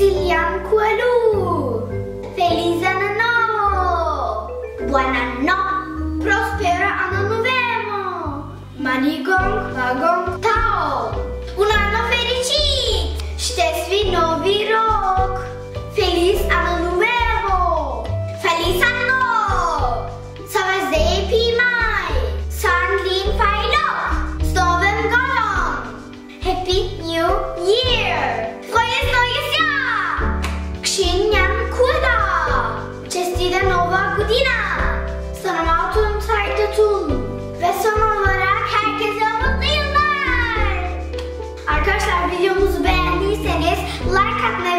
Silianque lu! Feliz anno nuovo! Buon anno! Prospera anno nuovo! Manigong vagong tao! Un anno fericit! Stesvi novi rock! Feliz anno nuovo! Feliz anno! Savazei pi mai! San lin fai lok! Stovem golong! Happy New Year! Cida Nova Gudina. Sanım Altun Tarık'ta Tul. Ve son olarak herkese mutlu yıllar. Arkadaşlar videomuzu beğendiyseniz like atmayı